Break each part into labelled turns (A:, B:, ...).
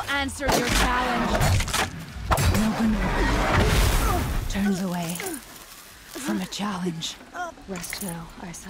A: will answer your challenge.
B: Turns away from a challenge.
C: Rest now, Ice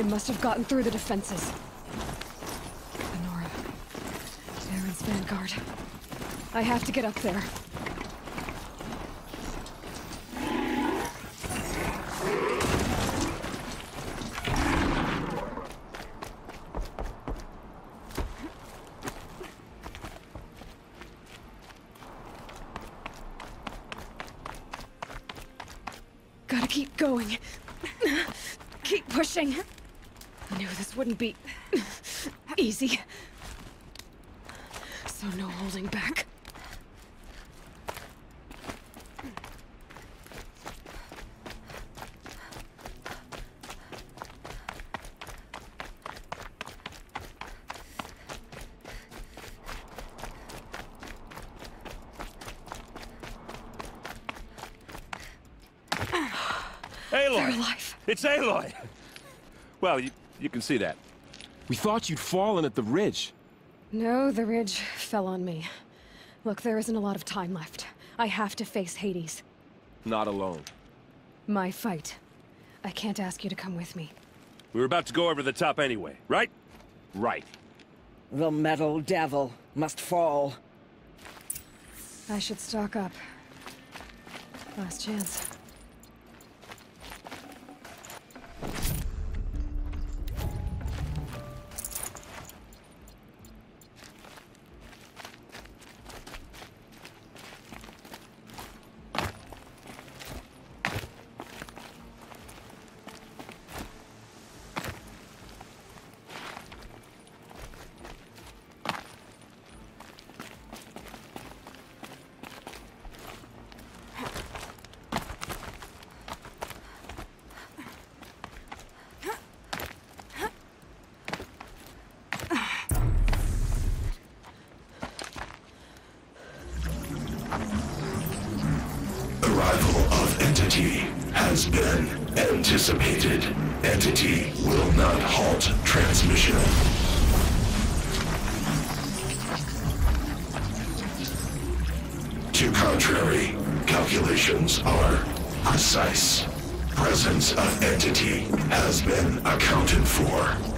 C: it must have gotten through the defenses. Honora. Erend's vanguard. I have to get up there. Gotta keep going. Keep pushing. I knew this wouldn't be easy. So no holding back.
D: Aloy! It's Aloy! Well, you, you can see that.
E: We thought you'd fallen at the ridge.
C: No, the ridge fell on me. Look, there isn't a lot of time left. I have to face Hades.
E: Not alone.
C: My fight. I can't ask you to come with me.
D: We were about to go over the top anyway, right?
E: Right.
F: The metal devil must fall.
C: I should stock up. Last chance.
G: Anticipated. Entity will not halt transmission. To contrary, calculations are precise. Presence of entity has been accounted for.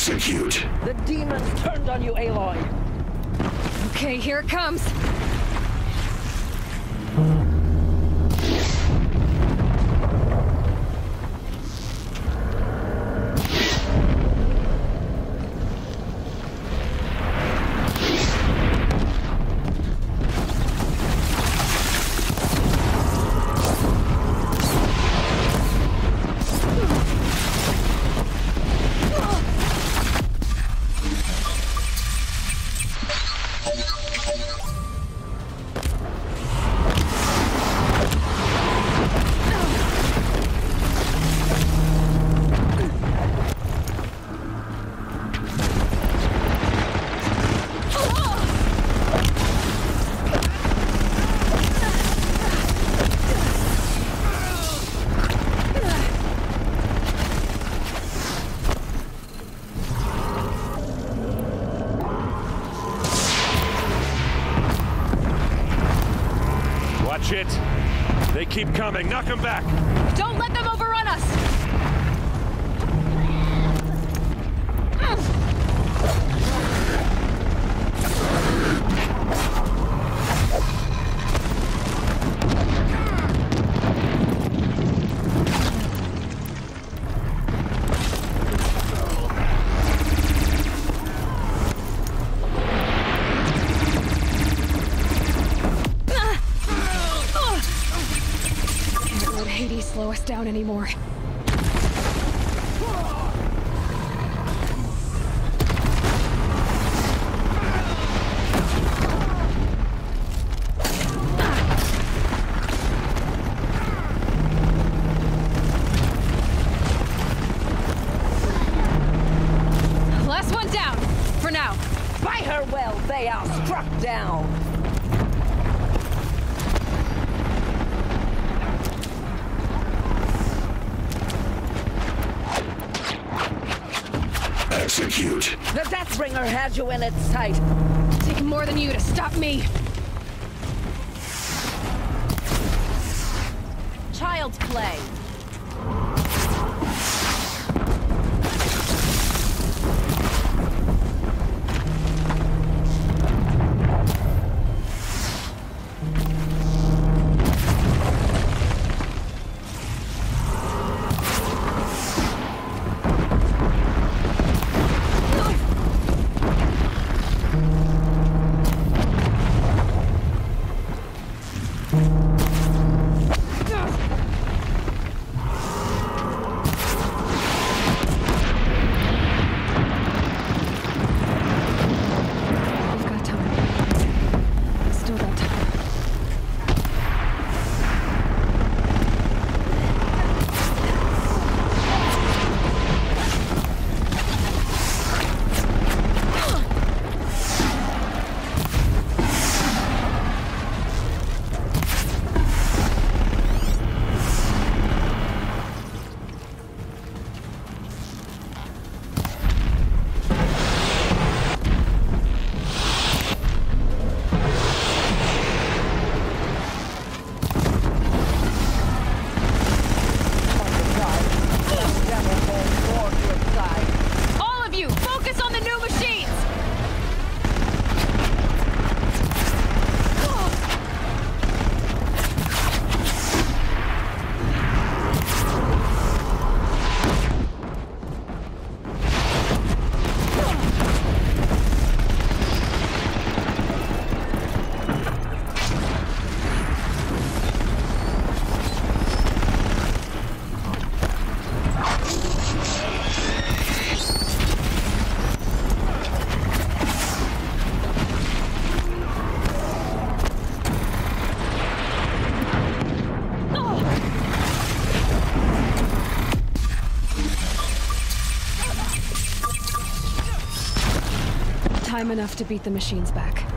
G: Execute.
E: The
F: demons turned on you, Aloy!
C: Okay, here it comes.
D: It. They keep coming. Knock them back.
A: down anymore. Last
C: one down, for now. By her well,
F: they are struck down.
G: Execute.
F: The Deathbringer had you in its sight.
C: Take more than you to stop me.
A: Child's play.
C: Enough to beat the machines back.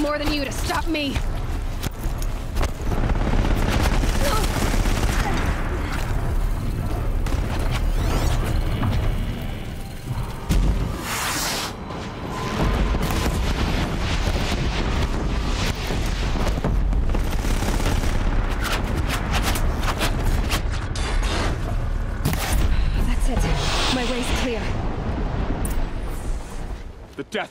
C: More than you to stop me.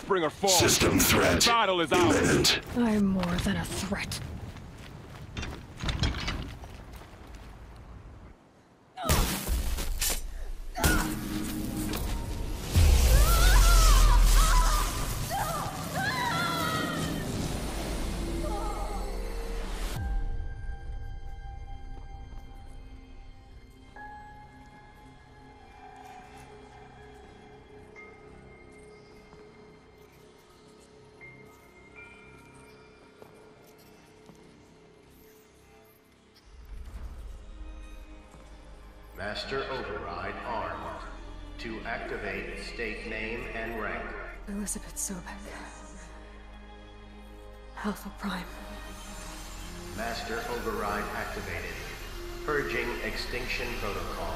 E: The Deathbringer falls.
G: System threat.
E: The battle is ours.
G: Imminent.
C: I'm more than a threat.
H: Master Override armed. To activate, state name and rank.
C: Elizabeth Sobek. Alpha Prime.
H: Master Override activated. Purging Extinction Protocol.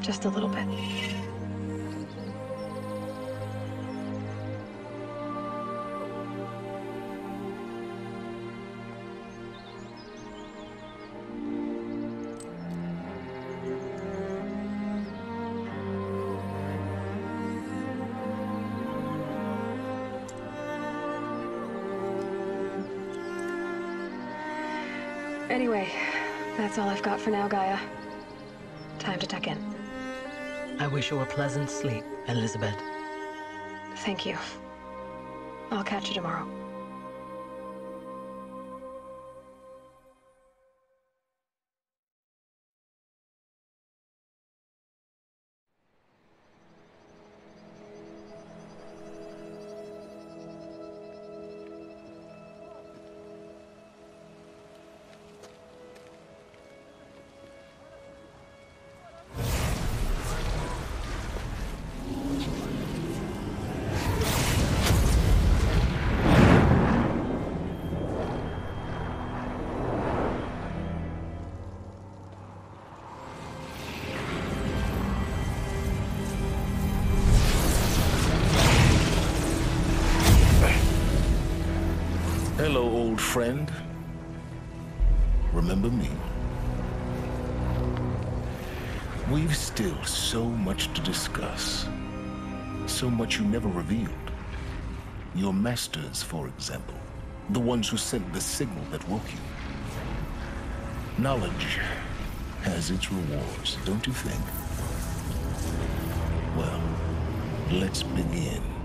C: Just a little bit. Anyway, that's all I've got for now, Gaia. Time to tuck in.
I: I wish you a pleasant sleep, Elizabeth.
C: Thank you. I'll catch you tomorrow.
G: Hello, old friend. Remember me? We've still so much to discuss. So much you never revealed. Your masters, for example. The ones who sent the signal that woke you. Knowledge has its rewards, don't you think? Well, let's begin.